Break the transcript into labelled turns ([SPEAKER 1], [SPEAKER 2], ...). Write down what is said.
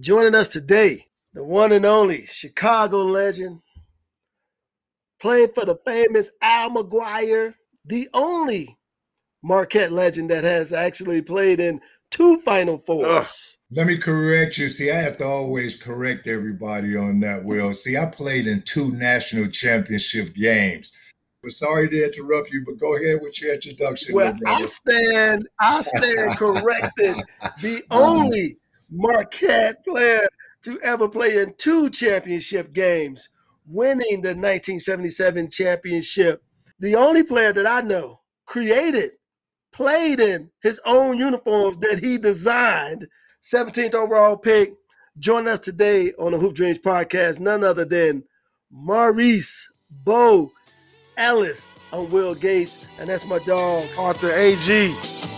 [SPEAKER 1] Joining us today, the one and only Chicago legend, playing for the famous Al McGuire, the only Marquette legend that has actually played in two Final Fours.
[SPEAKER 2] Let me correct you. See, I have to always correct everybody on that, Will. See, I played in two national championship games. But sorry to interrupt you, but go ahead with your introduction.
[SPEAKER 1] Well, I stand, I stand corrected. The only Marquette player to ever play in two championship games, winning the 1977 championship. The only player that I know created, played in his own uniforms that he designed 17th overall pick. Join us today on the Hoop Dreams podcast, none other than Maurice Bo Ellis. I'm Will Gates, and that's my dog, Arthur Agee